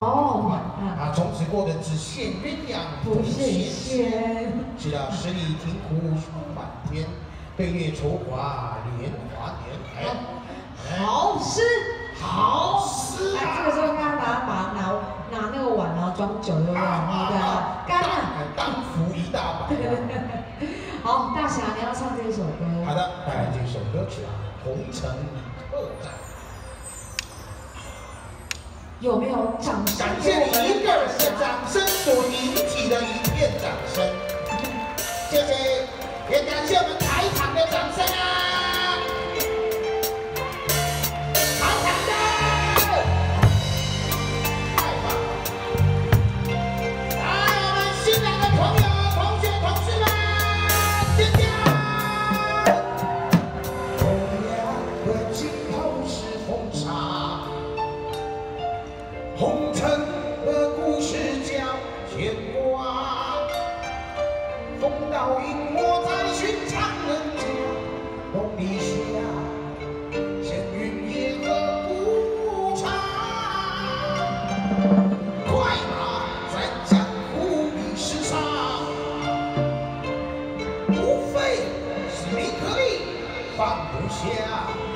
哦，啊，从此过的只羡鸳鸯不羡仙。是啊，十里亭湖书满天，对月愁华莲华年。哎，好诗，好诗。啊，这个时候应该拿把拿拿那个碗，然后装酒，对不对？对啊，干了，当福一大把。好，大侠，你要唱这首歌。好的，带来这首歌曲啊，《红尘客栈》。有没有掌声？感谢你一个人的掌声所引起的一片掌声，谢谢，也感谢我们台场的掌声啊！牵挂，风刀隐没在寻常人家，梦里下，闲云野鹤不长。快马在江湖历史上，无非是名和利放不下。